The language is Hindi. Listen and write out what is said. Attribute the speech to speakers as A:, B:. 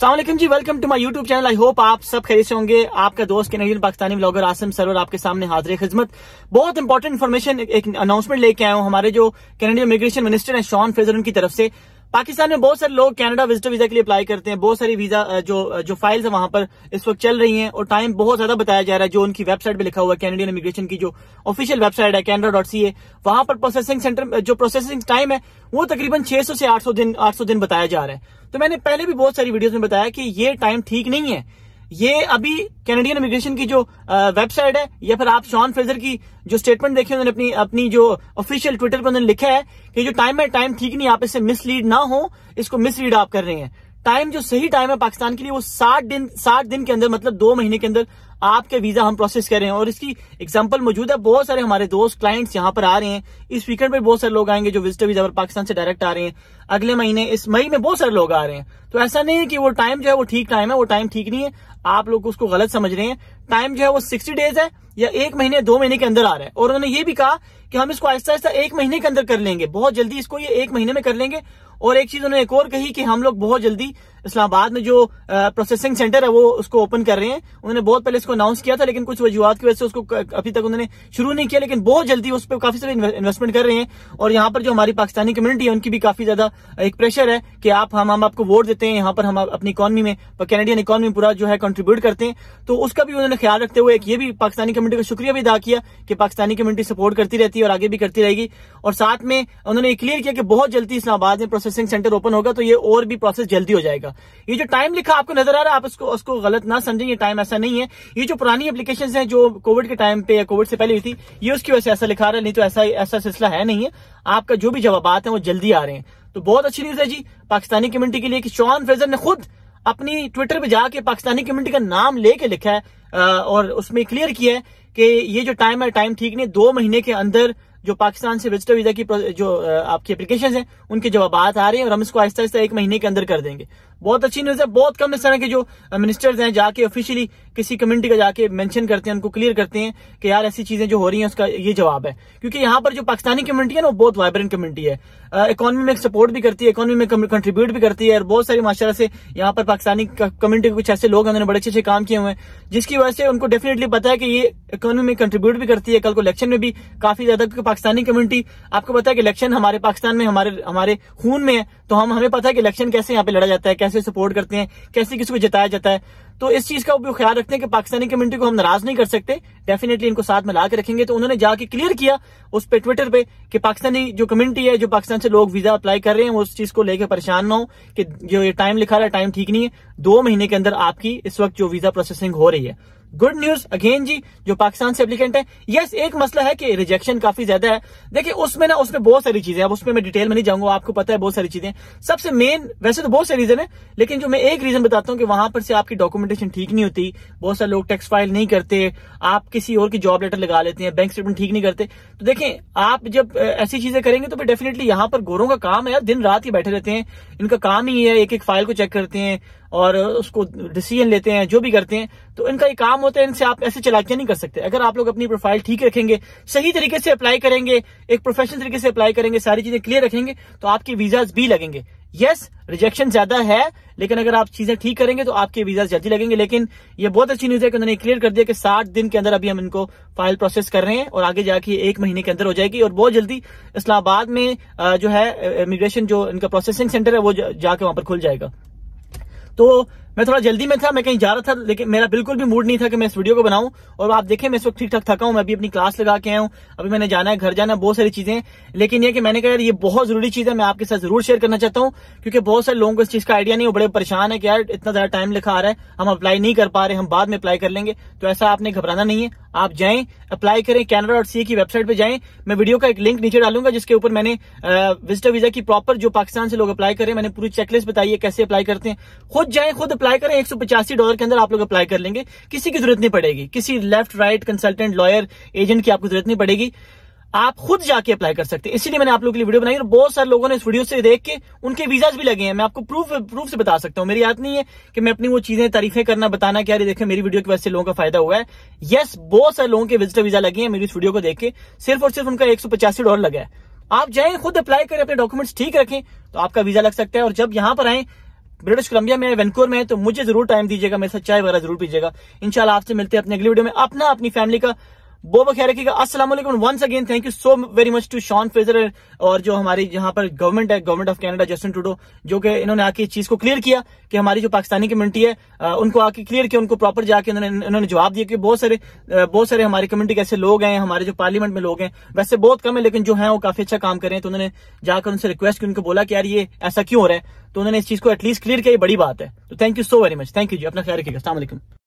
A: Aslam ji welcome to my YouTube channel I hope आप सब खरीद से होंगे। आपका दोस्त कैनेडियन पाकिस्तानी ब्लॉगर आसम सरवर आपके सामने हाजिर खिदमत। बहुत इंपॉर्टेंट इन्फॉर्मेशन एक अनाउंसमेंट लेके आया हूँ। हमारे जो कैनेडियन इमिग्रेशन मिनिस्टर हैं शॉन फेजर उनकी तरफ़ से। पाकिस्तान में बहुत सारे लोग कनाडा विजिटर वीज़ा के लिए अप्लाई करते हैं। बहुत सारी वीज़ा जो जो फाइल्स है वहाँ पर इस वक्त चल रही हैं और टाइम बहुत ज़्यादा बताया जा रहा है, जो उनकी वेबसाइट पे लिखा हुआ है कैनेडियन इमिग्रेशन की जो ऑफिशियल वेबसाइट है कैनेडा डॉट सी ए वहाँ पर प्रोसेसिंग सेंटर जो प्रोसेसिंग टाइम है, वो तकरीबन 600 से 800 दिन 800 दिन बताया जा रहा है। तो मैंने पहले भी बहुत सारी वीडियोज़ में बताया कि ये टाइम ठीक नहीं है। ये अभी कैनेडियन इमिग्रेशन की जो वेबसाइट है, या फिर आप शॉन फ्रेजर की जो स्टेटमेंट देखे उन्होंने अपनी अपनी जो ऑफिशियल ट्विटर पर उन्होंने लिखा है कि जो टाइम है टाइम ठीक नहीं, आप इसे मिसलीड ना हो, इसको मिसलीड आप कर रहे हैं। टाइम जो सही टाइम है पाकिस्तान के लिए, वो साठ दिन साठ दिन के अंदर मतलब दो महीने के अंदर आपके वीज़ा हम प्रोसेस कर रहे हैं। और इसकी एग्जांपल मौजूद है। बहुत सारे हमारे दोस्त क्लाइंट्स यहाँ पर आ रहे हैं। इस वीकेंड पे बहुत सारे लोग आएँगे जो विजिटर वीज़ा पर पाकिस्तान से डायरेक्ट आ रहे हैं। अगले महीने, इस मई में बहुत सारे लोग आ रहे हैं। तो ऐसा नहीं है कि वो टाइम जो है वो ठीक टाइम है, वो टाइम ठीक नहीं है। आप लोग उसको गलत समझ रहे हैं। टाइम जो है वो सिक्सटी डेज़ है या एक महीने, दो महीने के अंदर आ रहा है। और उन्होंने ये भी कहा कि हम इसको आहिस्ता आहिस्ता एक महीने के अंदर कर लेंगे। बहुत जल्दी इसको ये एक महीने में कर लेंगे। और एक चीज़ उन्होंने एक और कही कि हम लोग बहुत जल्दी इस्लामाबाद में जो प्रोसेसिंग सेंटर है, वो उसको ओपन कर रहे हैं। उन्होंने बहुत पहले इसको अनाउंस किया था, लेकिन कुछ वजूहत की वजह से उसको अभी तक उन्होंने शुरू नहीं किया, लेकिन बहुत जल्दी उस पर काफ़ी सारे इन्वेस्टमेंट कर रहे हैं। और यहाँ पर जो हमारी पाकिस्तानी कम्युनिटी है, उनकी भी काफ़ी ज़्यादा एक प्रेशर है कि आप, हम हम आपको वोट देते हैं, यहाँ पर हम अपनी इकॉनमी में कैनेडियन इकॉनमी पूरा जो है कंट्रीब्यूट करते हैं। तो उसका भी उन्होंने ख्याल रखते हुए ये भी पाकिस्तानी कम्युनिटी का शुक्रिया भी अदा किया कि पाकिस्तानी कम्युनिटी सपोर्ट करती रहती है और आगे भी करती रहेगी। और साथ में उन्होंने क्लियर किया कि बहुत जल्दी इस्लामाबाद में प्रोसेसिंग सेंटर ओपन होगा तो ये और भी प्रोसेस जल्दी हो जाएगा। ये जो टाइम लिखा आपको नज़र आ रहा है, आप उसको उसको गलत ना समझें, ये टाइम ऐसा नहीं है। ये जो पुरानी एप्लीकेशन है, जो कोविड के टाइम पे या कोविड से पहले हुई थी, ये उसकी वजह से ऐसा लिखा रहा है, नहीं तो ऐसा ऐसा सिलसिला है नहीं है। आपका जो भी जवाब है, वो जल्दी आ रहे हैं। तो बहुत अच्छी न्यूज़ है जी, पाकिस्तानी कम्युनिटी के लिए कि शॉन फ्रेजर ने खुद अपनी ट्विटर पे जाके पाकिस्तानी कम्युनिटी का नाम लेके लिखा है और उसमें क्लियर किया है कि ये जो टाइम है टाइम ठीक नहीं दो महीने के अंदर जो पाकिस्तान से विजिटर वीज़ा की जो आपकी एप्लीकेशन है, उनके जवाब आ रहे हैं और हम इसको आहिस्ता आहिस्ता एक महीने के अंदर कर देंगे। बहुत अच्छी न्यूज़ है, बहुत कम इस तरह के जो मिनिस्टर्स हैं, जाके ऑफिशियली किसी कम्युनिटी का जाके मेंशन करते हैं, उनको क्लियर करते हैं कि यार ऐसी चीज़ें जो हो रही हैं, उसका ये जवाब है। क्योंकि यहाँ पर जो पाकिस्तानी कम्युनिटी है ना, वो बहुत वाइब्रेंट कम्युनिटी है। इकोनॉमी में सपोर्ट भी करती है इकोनॉमी में कंट्रीब्यूट भी करती है, और बहुत सारी माशाला से यहाँ पर पाकिस्तानी कम्युनिटी के कुछ ऐसे लोग हैं, उन्होंने बड़े अच्छे अच्छे काम किए हुए हैं, जिसकी वजह से उनको डेफिनेटली पता है कि ये इकोनॉमी में कंट्रीब्यूट भी करती है। कल को इलेक्शन में भी काफ़ी ज़्यादा, क्योंकि पाकिस्तानी कम्युनिटी आपको पता है कि इलेक्शन हमारे पाकिस्तान में, हमारे हमारे खून में है तो हम, हमें पता है कि इलेक्शन कैसे यहाँ पे लड़ा जाता है, कैसे सपोर्ट करते हैं, कैसे किसी को जिताया जाता है। तो इस चीज़ का भी ख्याल रखते हैं कि पाकिस्तानी कम्युनिटी को हम नाराज़ नहीं कर सकते। डेफिनेटली इनको साथ में ला के रखेंगे। तो उन्होंने जाके क्लियर किया उस पर ट्विटर पे कि पाकिस्तानी जो कम्युनिटी है, जो पाकिस्तान से लोग वीज़ा अप्लाई कर रहे हैं, वो उस चीज़ को लेकर परेशान ना हो कि जो ये टाइम लिखा रहा है टाइम ठीक नहीं है। दो महीने के अंदर आपकी इस वक्त जो वीज़ा प्रोसेसिंग हो रही है। गुड न्यूज़ अगेन जी, जो पाकिस्तान से एप्लीकेंट है। यस एक मसला है कि रिजेक्शन काफ़ी ज़्यादा है। देखिए, उसमें ना, उसमें बहुत सारी चीज़ें अब उसमें मैं डिटेल में नहीं जाऊँगा, आपको पता है बहुत सारी चीज़ें। सबसे मेन वैसे तो बहुत सारे रीजन है, लेकिन जो मैं एक रीजन बताता हूँ कि वहाँ पर से आपकी डॉक्यूमेंटेशन ठीक नहीं होती। बहुत सारे लोग टैक्स फ़ाइल नहीं करते। आप किसी और की जॉब लेटर लगा लेते हैं बैंक स्टेटमेंट ठीक नहीं करते। तो देखें आप जब ऐसी चीज़ें करेंगे तो फिर डेफिनेटली यहाँ पर गोरों का काम है दिन रात ही बैठे रहते हैं। इनका काम ही है एक एक फ़ाइल को चेक करते हैं। और उसको डिसीज़न लेते हैं, जो भी करते हैं तो इनका ये काम होता है, इनसे आप ऐसे चलाकियाँ नहीं कर सकते। अगर आप लोग अपनी प्रोफ़ाइल ठीक रखेंगे, सही तरीके से अप्लाई करेंगे, एक प्रोफेशनल तरीके से अप्लाई करेंगे, सारी चीज़ें क्लियर रखेंगे तो आपके वीजाज भी लगेंगे। यस रिजेक्शन ज़्यादा है, लेकिन अगर आप चीज़ें ठीक करेंगे तो आपके वीज़ा जल्दी लगेंगे। लेकिन ये बहुत अच्छी न्यूज़ है कि उन्होंने क्लियर कर दिया कि साठ दिन के अंदर अभी हम इनको फ़ाइल प्रोसेस कर रहे हैं और आगे जाके एक महीने के अंदर हो जाएगी। और बहुत जल्दी इस्लामाबाद में जो है, इमिग्रेशन जो इनका प्रोसेसिंग सेंटर है, वो जाके वहाँ पर खुल जाएगा। तो मैं थोड़ा जल्दी में था, मैं कहीं जा रहा था, लेकिन मेरा बिल्कुल भी मूड नहीं था कि मैं इस वीडियो को बनाऊँ। और आप देखें, मैं इस वक्त ठीक ठाक थका हूँ, मैं अभी अपनी क्लास लगा के आया हूँ। अभी मैंने जाना है, घर जाना बहुत सारी चीज़ें। लेकिन ये कि मैंने कहा, यार, ये बहुत ज़रूरी चीज़ है, मैं आपके साथ ज़रूर शेयर करना चाहता हूँ, क्योंकि बहुत सारे लोगों को इस चीज़ का आइडिया नहीं हो बड़े परेशान है कि यार, इतना ज़्यादा टाइम लिखा आ रहा है, हम अप्लाई नहीं कर पा रहे, हम बाद में अप्लाई कर लेंगे। तो ऐसा आपने घबराना नहीं है। आप जाएँ अप्लाई करें कैनरा डॉट सी की वेबसाइट पे जाएँ। मैं वीडियो का एक लिंक नीचे डालूँगा, जिसके ऊपर मैंने विजिटर वीज़ा की प्रॉपर जो पाकिस्तान से लोग अप्लाई करें मैंने पूरी चेकलिस्ट बताई है कैसे अप्लाई करते हैं। खुद जाए, खुद अप्लाई करें, एक डॉलर के अंदर आप लोग अप्लाई कर लेंगे। किसी की ज़रूरत नहीं पड़ेगी। किसी left right consultant lawyer agent की आपको ज़रूरत नहीं पड़ेगी। आप खुद जाके अप्लाई कर सकते हैं। इसीलिए मैंने आप लोगों के लिए वीडियो बनाई और बहुत सारे लोगों ने इस वीडियो से देख के उनके वीजाज भी लगे हैं। मैं आपको प्रूफ प्रूफ से बता सकता हूँ। मेरी याद नहीं है कि मैं अपनी वो चीज़ें, तारीफें करना, बताना क्या देखे, मेरी वीडियो की वजह से लोगों का फ़ायदा हुआ है। यस बहुत सारे लोगों के विजिटर वीज़ा लगे हैं मेरी इस वीडियो को देख के। सिर्फ़ और सिर्फ़ उनका एक डॉलर लगा है। आप जाए, खुद अप्लाई करें, अपने डॉक्यूमेंट्स ठीक रखें तो आपका वीज़ा लग सकता है। और जब यहाँ पर आए ब्रिटिश कोलंबिया में वैनकोर में है तो मुझे ज़रूर टाइम दीजिएगा, मेरे साथ चाय वगैरह ज़रूर पीजिएगा। इंशाल्लाह आपसे मिलते हैं अपने अगली वीडियो में। अपना अपनी फैमिली का बहुत ख्याल रखिएगा अस्सलाम once again thank you so very much to Sean Fraser और जो हमारी यहाँ पर गवर्नमेंट है गवर्नमेंट ऑफ़ कनाडा जस्टिन टूडो जो कि इन्होंने आके इस चीज़ को क्लियर किया कि हमारी जो पाकिस्तानी कम्युनिटी है उनको आके क्लियर किया, उनको प्रॉपर जाके उन्होंने जवाब दिया कि बहुत सारे बहुत सारे हमारी कम्युनिटी के ऐसे लोग हैं, हमारे जो पार्लियामेंट में लोग हैं, वैसे बहुत कम है, लेकिन जो है वो काफ़ी अच्छा काम कर तो उन्होंने जाकर उनसे रिक्वेस्ट की, उनको बोला कि यार ये ऐसा क्यों हो रहा है? तो उन्होंने इस चीज़ को एटलीस्ट क्लियर किया बड़ी बात है। तो thank you so very much thank you जी, अपना ख्याल रखिएगा। असला